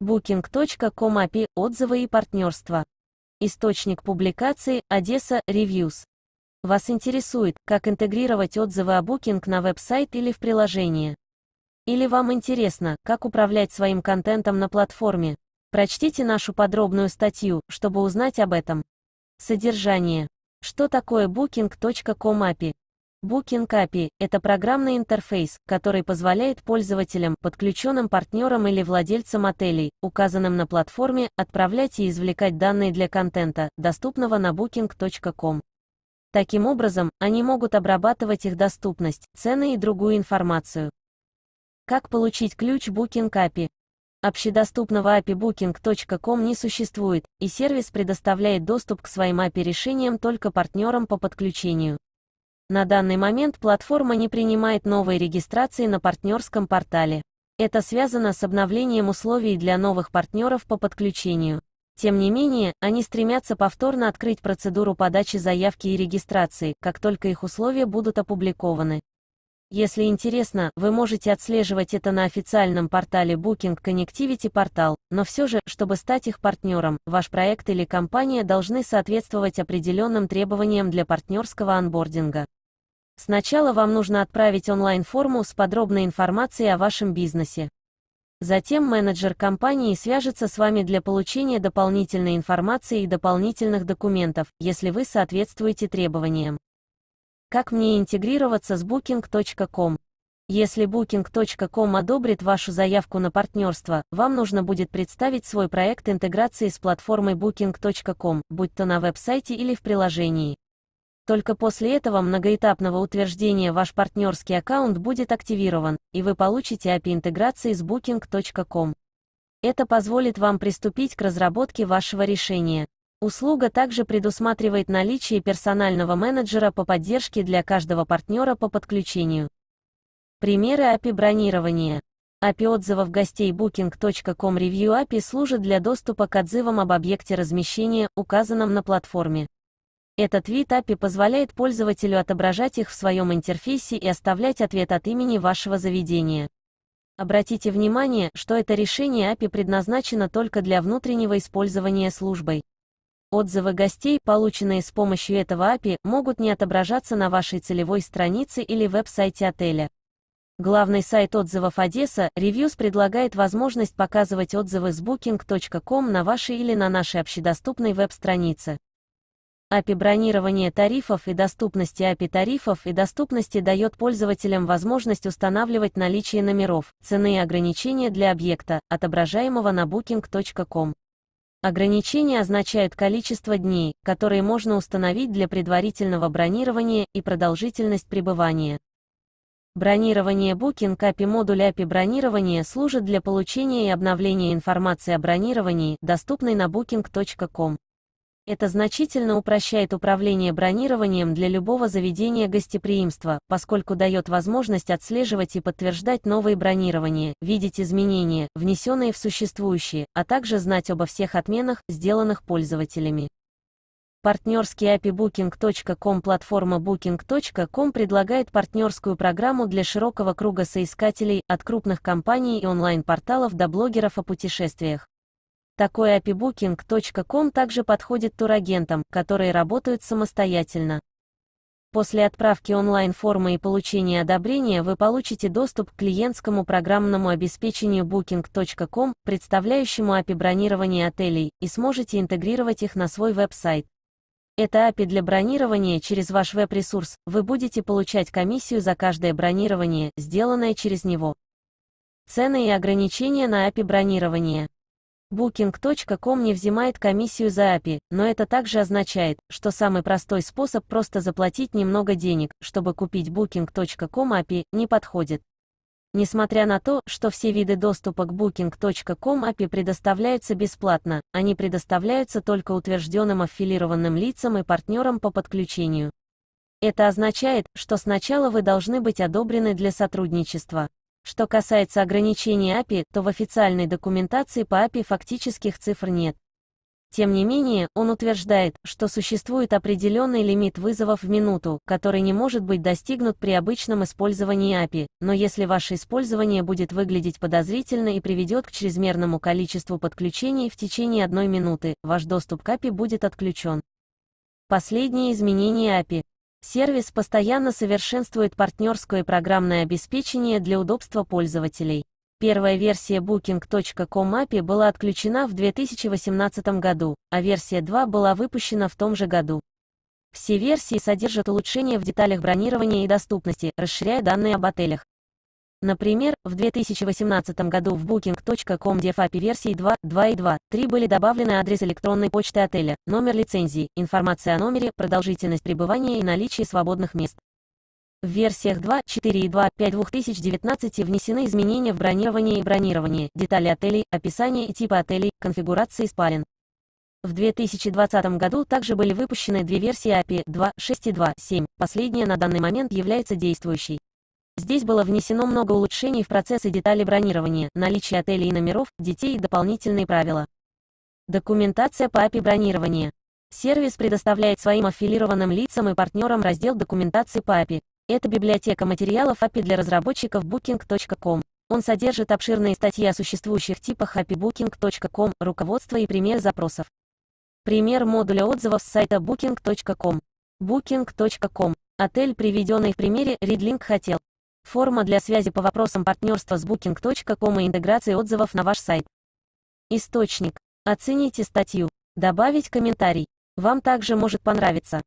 Booking.com API, отзывы и партнерство. Источник публикации Одесса Reviews. Вас интересует, как интегрировать отзывы о Booking на веб-сайт или в приложение? Или вам интересно, как управлять своим контентом на платформе? Прочтите нашу подробную статью, чтобы узнать об этом. Содержание. Что такое Booking.com API? Booking API – это программный интерфейс, который позволяет пользователям, подключенным партнерам или владельцам отелей, указанным на платформе, отправлять и извлекать данные для контента, доступного на booking.com. Таким образом, они могут обрабатывать их доступность, цены и другую информацию. Как получить ключ Booking API? Общедоступного API Booking.com не существует, и сервис предоставляет доступ к своим API-решениям только партнерам по подключению. На данный момент платформа не принимает новые регистрации на партнерском портале. Это связано с обновлением условий для новых партнеров по подключению. Тем не менее, они стремятся повторно открыть процедуру подачи заявки и регистрации, как только их условия будут опубликованы. Если интересно, вы можете отслеживать это на официальном портале Booking Connectivity Portal, но все же, чтобы стать их партнером, ваш проект или компания должны соответствовать определенным требованиям для партнерского анбординга. Сначала вам нужно отправить онлайн-форму с подробной информацией о вашем бизнесе. Затем менеджер компании свяжется с вами для получения дополнительной информации и дополнительных документов, если вы соответствуете требованиям. Как мне интегрироваться с Booking.com? Если Booking.com одобрит вашу заявку на партнерство, вам нужно будет представить свой проект интеграции с платформой Booking.com, будь то на веб-сайте или в приложении. Только после этого многоэтапного утверждения ваш партнерский аккаунт будет активирован, и вы получите API интеграции с booking.com. Это позволит вам приступить к разработке вашего решения. Услуга также предусматривает наличие персонального менеджера по поддержке для каждого партнера по подключению. Примеры API бронирования. API отзывов гостей Booking.com Review API служит для доступа к отзывам об объекте размещения, указанном на платформе. Этот вид API позволяет пользователю отображать их в своем интерфейсе и оставлять ответ от имени вашего заведения. Обратите внимание, что это решение API предназначено только для внутреннего использования службой. Отзывы гостей, полученные с помощью этого API, могут не отображаться на вашей целевой странице или веб-сайте отеля. Главный сайт отзывов Одесса, Reviews предлагает возможность показывать отзывы с booking.com на вашей или на нашей общедоступной веб-странице. API бронирования тарифов и доступности API тарифов и доступности дает пользователям возможность устанавливать наличие номеров, цены и ограничения для объекта, отображаемого на booking.com. Ограничения означают количество дней, которые можно установить для предварительного бронирования и продолжительность пребывания. Бронирование Booking API модуль API бронирования служит для получения и обновления информации о бронировании, доступной на booking.com. Это значительно упрощает управление бронированием для любого заведения гостеприимства, поскольку дает возможность отслеживать и подтверждать новые бронирования, видеть изменения, внесенные в существующие, а также знать обо всех отменах, сделанных пользователями. Партнерский API Booking.com Платформа Booking.com предлагает партнерскую программу для широкого круга соискателей, от крупных компаний и онлайн-порталов до блогеров о путешествиях. Такой apibooking.com также подходит турагентам, которые работают самостоятельно. После отправки онлайн-формы и получения одобрения вы получите доступ к клиентскому программному обеспечению booking.com, представляющему API бронирования отелей, и сможете интегрировать их на свой веб-сайт. Это API для бронирования через ваш веб-ресурс, вы будете получать комиссию за каждое бронирование, сделанное через него. Цены и ограничения на API бронирования. Booking.com не взимает комиссию за API, но это также означает, что самый простой способ просто заплатить немного денег, чтобы купить Booking.com API, не подходит. Несмотря на то, что все виды доступа к Booking.com API предоставляются бесплатно, они предоставляются только утвержденным аффилированным лицам и партнерам по подключению. Это означает, что сначала вы должны быть одобрены для сотрудничества. Что касается ограничений API, то в официальной документации по API фактических цифр нет. Тем не менее, он утверждает, что существует определенный лимит вызовов в минуту, который не может быть достигнут при обычном использовании API, но если ваше использование будет выглядеть подозрительно и приведет к чрезмерному количеству подключений в течение одной минуты, ваш доступ к API будет отключен. Последние изменения API. Сервис постоянно совершенствует партнерское программное обеспечение для удобства пользователей. Первая версия Booking.com API была отключена в 2018 году, а версия 2 была выпущена в том же году. Все версии содержат улучшения в деталях бронирования и доступности, расширяя данные об отелях. Например, в 2018 году в Booking.com DFAPI версии 2, 2 и 2, 3 были добавлены адрес электронной почты отеля, номер лицензии, информация о номере, продолжительность пребывания и наличие свободных мест. В версиях 2, 4 и 2, 5 2019 внесены изменения в бронирование и бронирование, детали отелей, описание и типы отелей, конфигурации спален. В 2020 году также были выпущены две версии API 2, 6 и 2, 7, последняя на данный момент является действующей. Здесь было внесено много улучшений в процессы детали бронирования, наличие отелей и номеров, детей и дополнительные правила. Документация по API бронирования. Сервис предоставляет своим аффилированным лицам и партнерам раздел документации по API. Это библиотека материалов API для разработчиков Booking.com. Он содержит обширные статьи о существующих типах API Booking.com, руководство и пример запросов. Пример модуля отзывов с сайта Booking.com. Booking.com. Отель, приведенный в примере, Readlink хотел. Форма для связи по вопросам партнерства с Booking.com и интеграции отзывов на ваш сайт. Источник. Оцените статью. Добавить комментарий. Вам также может понравиться.